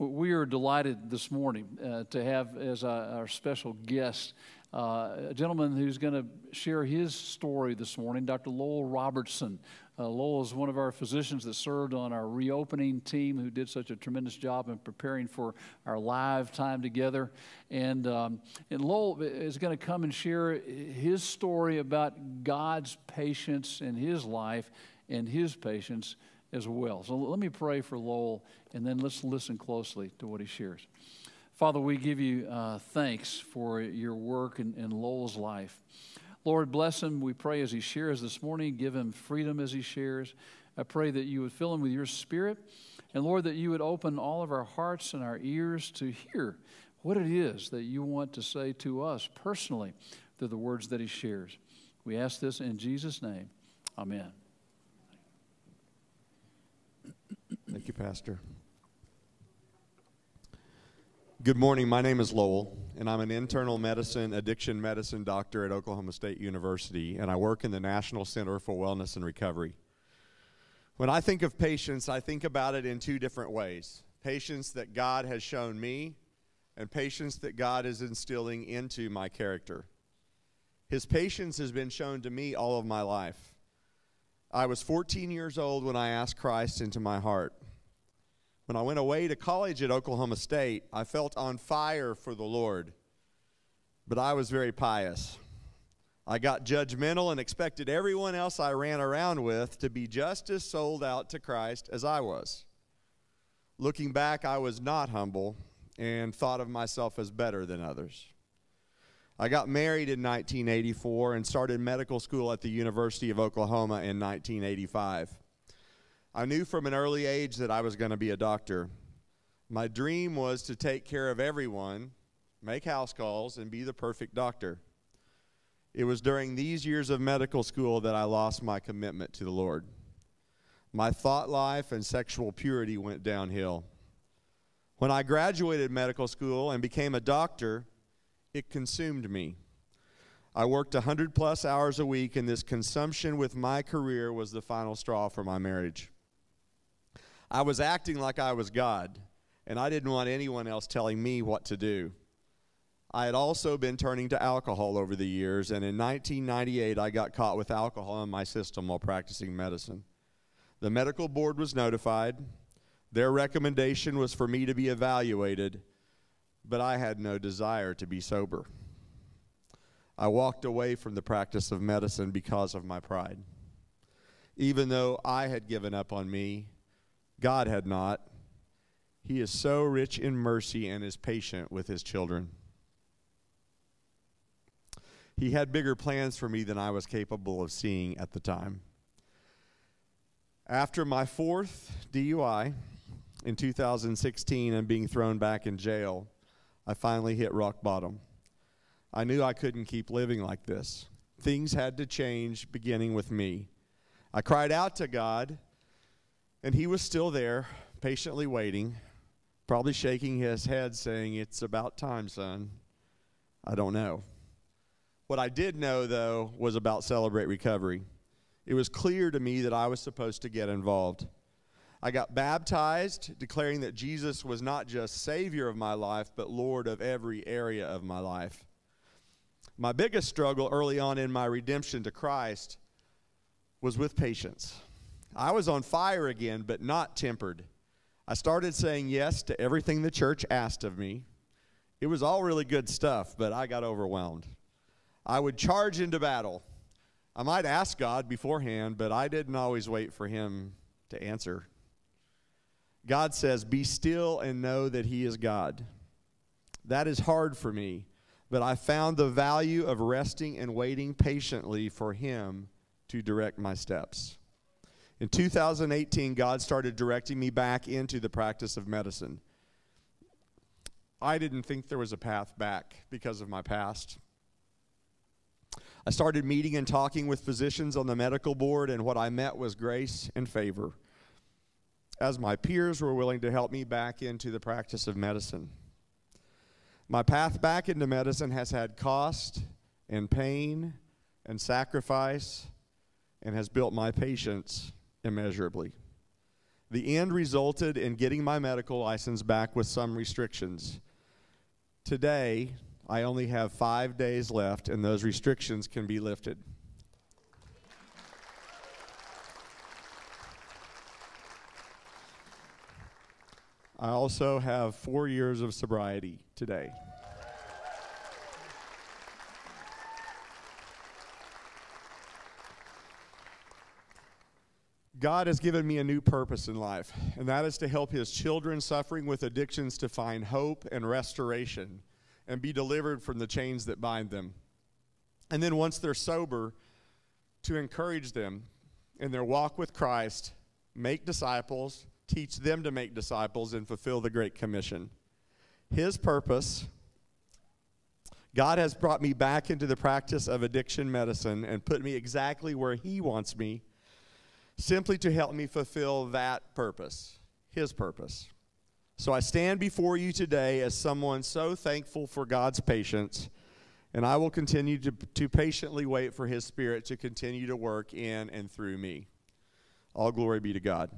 We are delighted this morning uh, to have as our special guest uh, a gentleman who's going to share his story this morning, Dr. Lowell Robertson. Uh, Lowell is one of our physicians that served on our reopening team who did such a tremendous job in preparing for our live time together. And, um, and Lowell is going to come and share his story about God's patience in his life and his patience as well. So let me pray for Lowell, and then let's listen closely to what he shares. Father, we give you uh, thanks for your work in, in Lowell's life. Lord, bless him. We pray as he shares this morning. Give him freedom as he shares. I pray that you would fill him with your spirit. And Lord, that you would open all of our hearts and our ears to hear what it is that you want to say to us personally through the words that he shares. We ask this in Jesus' name. Amen. Thank you, Pastor. Good morning. My name is Lowell, and I'm an internal medicine, addiction medicine doctor at Oklahoma State University, and I work in the National Center for Wellness and Recovery. When I think of patience, I think about it in two different ways patience that God has shown me, and patience that God is instilling into my character. His patience has been shown to me all of my life. I was 14 years old when I asked Christ into my heart. When I went away to college at Oklahoma State, I felt on fire for the Lord, but I was very pious. I got judgmental and expected everyone else I ran around with to be just as sold out to Christ as I was. Looking back, I was not humble and thought of myself as better than others. I got married in 1984 and started medical school at the University of Oklahoma in 1985. I knew from an early age that I was going to be a doctor. My dream was to take care of everyone, make house calls, and be the perfect doctor. It was during these years of medical school that I lost my commitment to the Lord. My thought life and sexual purity went downhill. When I graduated medical school and became a doctor, it consumed me. I worked 100 plus hours a week, and this consumption with my career was the final straw for my marriage. I was acting like I was God, and I didn't want anyone else telling me what to do. I had also been turning to alcohol over the years, and in 1998, I got caught with alcohol in my system while practicing medicine. The medical board was notified. Their recommendation was for me to be evaluated but I had no desire to be sober. I walked away from the practice of medicine because of my pride. Even though I had given up on me, God had not. He is so rich in mercy and is patient with his children. He had bigger plans for me than I was capable of seeing at the time. After my fourth DUI in 2016 and being thrown back in jail, I finally hit rock bottom. I knew I couldn't keep living like this. Things had to change, beginning with me. I cried out to God, and He was still there, patiently waiting, probably shaking his head, saying, It's about time, son. I don't know. What I did know, though, was about Celebrate Recovery. It was clear to me that I was supposed to get involved. I got baptized, declaring that Jesus was not just Savior of my life, but Lord of every area of my life. My biggest struggle early on in my redemption to Christ was with patience. I was on fire again, but not tempered. I started saying yes to everything the church asked of me. It was all really good stuff, but I got overwhelmed. I would charge into battle. I might ask God beforehand, but I didn't always wait for Him to answer. God says, Be still and know that He is God. That is hard for me, but I found the value of resting and waiting patiently for Him to direct my steps. In 2018, God started directing me back into the practice of medicine. I didn't think there was a path back because of my past. I started meeting and talking with physicians on the medical board, and what I met was grace and favor as my peers were willing to help me back into the practice of medicine. My path back into medicine has had cost and pain and sacrifice and has built my patience immeasurably. The end resulted in getting my medical license back with some restrictions. Today, I only have five days left, and those restrictions can be lifted. I also have four years of sobriety today. God has given me a new purpose in life, and that is to help His children suffering with addictions to find hope and restoration and be delivered from the chains that bind them. And then once they're sober, to encourage them in their walk with Christ, make disciples, teach them to make disciples, and fulfill the Great Commission. His purpose God has brought me back into the practice of addiction medicine and put me exactly where He wants me simply to help me fulfill that purpose, His purpose. So I stand before you today as someone so thankful for God's patience, and I will continue to, to patiently wait for His Spirit to continue to work in and through me. All glory be to God.